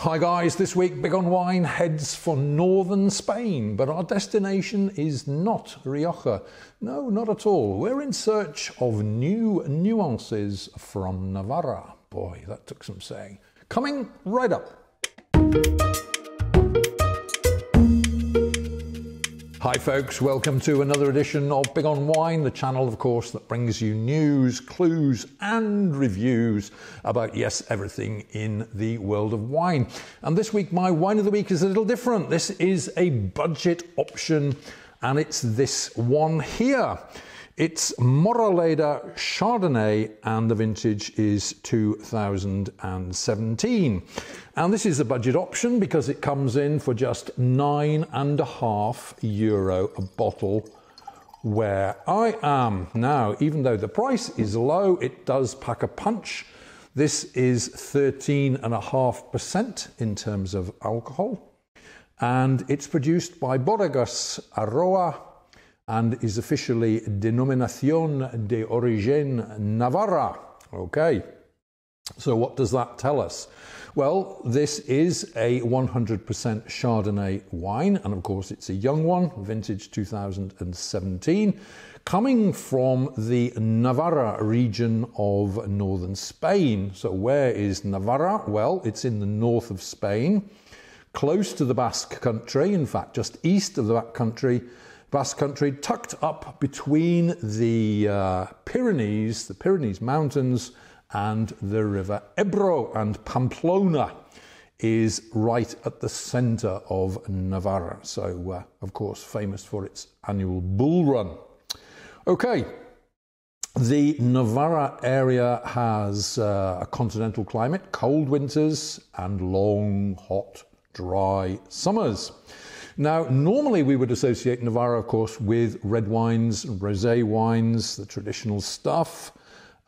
Hi guys, this week Big on Wine heads for northern Spain, but our destination is not Rioja. No, not at all. We're in search of new nuances from Navarra. Boy, that took some saying. Coming right up. Hi, folks, welcome to another edition of Big on Wine, the channel, of course, that brings you news, clues, and reviews about, yes, everything in the world of wine. And this week, my wine of the week is a little different. This is a budget option, and it's this one here. It's Moraleda Chardonnay and the vintage is 2017. And this is a budget option because it comes in for just nine and a half euro a bottle where I am. Now, even though the price is low, it does pack a punch. This is 13.5% in terms of alcohol. And it's produced by Bodegas Aroa and is officially Denominación de Origen Navarra. Okay, so what does that tell us? Well, this is a 100% Chardonnay wine, and of course, it's a young one, vintage 2017, coming from the Navarra region of northern Spain. So, where is Navarra? Well, it's in the north of Spain, close to the Basque country, in fact, just east of the Basque country Basque Country, tucked up between the uh, Pyrenees, the Pyrenees Mountains, and the River Ebro, and Pamplona is right at the centre of Navarra. So, uh, of course, famous for its annual bull run. Okay, the Navarra area has uh, a continental climate, cold winters, and long, hot, dry summers. Now, normally we would associate Navarra, of course, with red wines, rosé wines, the traditional stuff.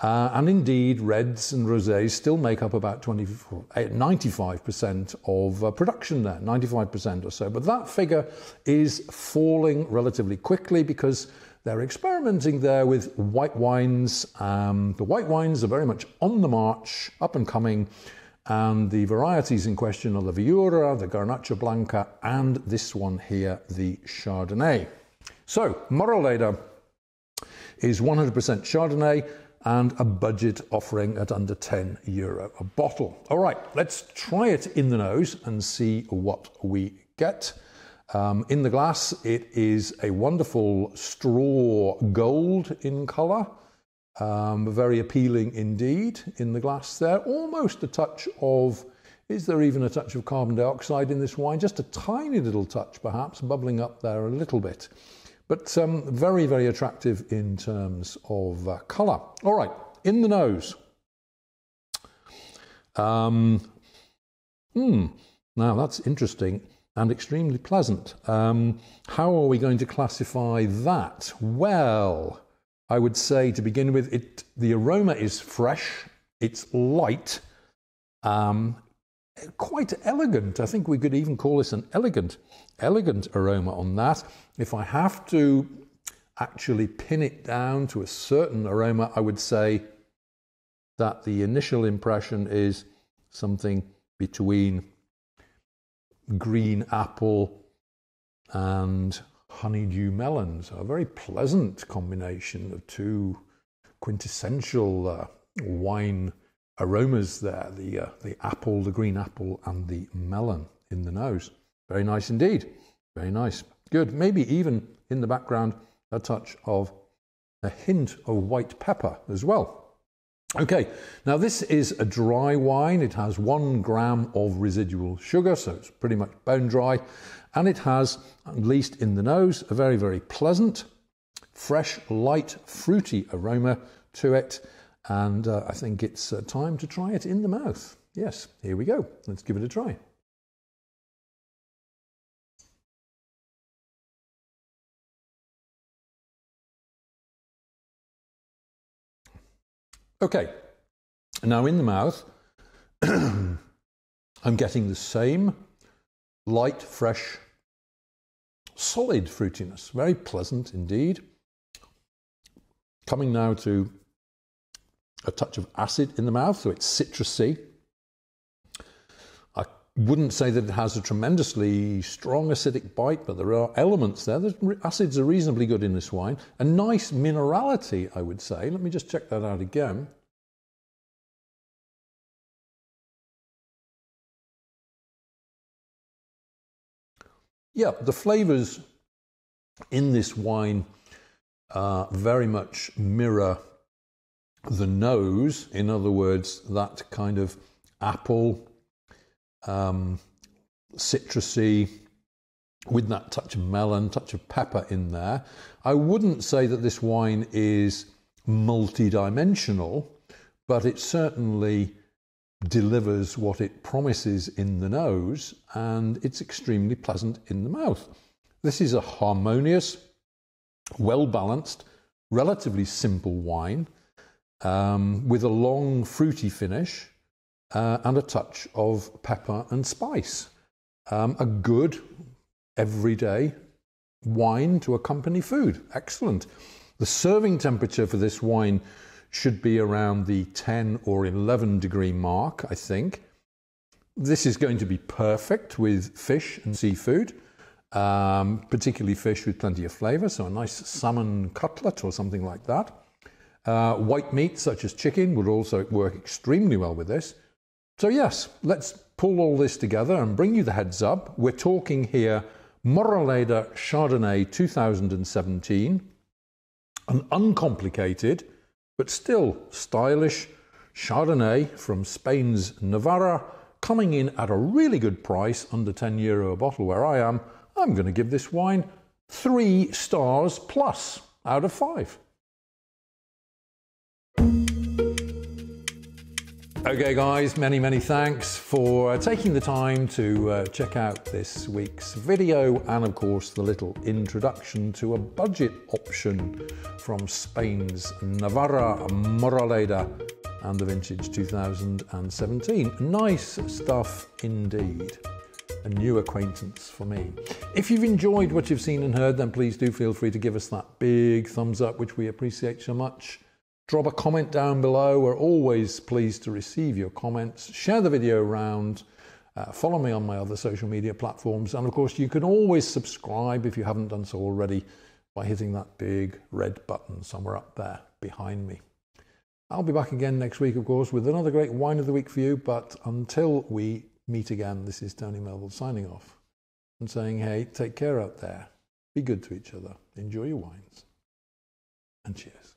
Uh, and indeed, reds and rosés still make up about 20, 95% of uh, production there, 95% or so. But that figure is falling relatively quickly because they're experimenting there with white wines. Um, the white wines are very much on the march, up and coming. And the varieties in question are the Viura, the Garnacha Blanca, and this one here, the Chardonnay. So, Moraleda is 100% Chardonnay and a budget offering at under 10 euro a bottle. All right, let's try it in the nose and see what we get. Um, in the glass, it is a wonderful straw gold in colour. Um, very appealing indeed in the glass there. Almost a touch of, is there even a touch of carbon dioxide in this wine? Just a tiny little touch perhaps, bubbling up there a little bit. But um, very, very attractive in terms of uh, colour. All right, in the nose. Um, hmm, now that's interesting and extremely pleasant. Um, how are we going to classify that? Well, I would say to begin with, it the aroma is fresh, it's light, um, quite elegant. I think we could even call this an elegant, elegant aroma on that. If I have to actually pin it down to a certain aroma, I would say that the initial impression is something between green apple and honeydew melons, a very pleasant combination of two quintessential uh, wine aromas there the, uh, the apple, the green apple, and the melon in the nose. Very nice indeed. Very nice. Good. Maybe even in the background, a touch of a hint of white pepper as well. Okay, now this is a dry wine. It has one gram of residual sugar, so it's pretty much bone dry. And it has, at least in the nose, a very, very pleasant, fresh, light, fruity aroma to it. And uh, I think it's uh, time to try it in the mouth. Yes, here we go. Let's give it a try. Okay, now in the mouth, I'm getting the same light, fresh, solid fruitiness. Very pleasant indeed. Coming now to a touch of acid in the mouth, so it's citrusy. Wouldn't say that it has a tremendously strong acidic bite, but there are elements there. The acids are reasonably good in this wine. A nice minerality, I would say. Let me just check that out again. Yeah, the flavours in this wine uh, very much mirror the nose. In other words, that kind of apple, um, citrusy, with that touch of melon, touch of pepper in there. I wouldn't say that this wine is multi-dimensional, but it certainly delivers what it promises in the nose, and it's extremely pleasant in the mouth. This is a harmonious, well balanced, relatively simple wine um, with a long fruity finish uh, and a touch of pepper and spice. Um, a good everyday wine to accompany food. Excellent. The serving temperature for this wine should be around the 10 or 11 degree mark, I think. This is going to be perfect with fish and seafood, um, particularly fish with plenty of flavour, so a nice salmon cutlet or something like that. Uh, white meat, such as chicken, would also work extremely well with this. So, yes, let's pull all this together and bring you the heads up. We're talking here Moraleda Chardonnay 2017, an uncomplicated but still stylish Chardonnay from Spain's Navarra, coming in at a really good price, under 10 euro a bottle where I am. I'm going to give this wine three stars plus out of five. Okay, guys, many, many thanks for taking the time to uh, check out this week's video and, of course, the little introduction to a budget option from Spain's Navarra Moraleda and the vintage 2017. Nice stuff indeed. A new acquaintance for me. If you've enjoyed what you've seen and heard, then please do feel free to give us that big thumbs up, which we appreciate so much. Drop a comment down below. We're always pleased to receive your comments. Share the video around. Uh, follow me on my other social media platforms. And of course, you can always subscribe if you haven't done so already by hitting that big red button somewhere up there behind me. I'll be back again next week, of course, with another great wine of the week for you. But until we meet again, this is Tony Melville signing off and saying, hey, take care out there. Be good to each other. Enjoy your wines. And cheers.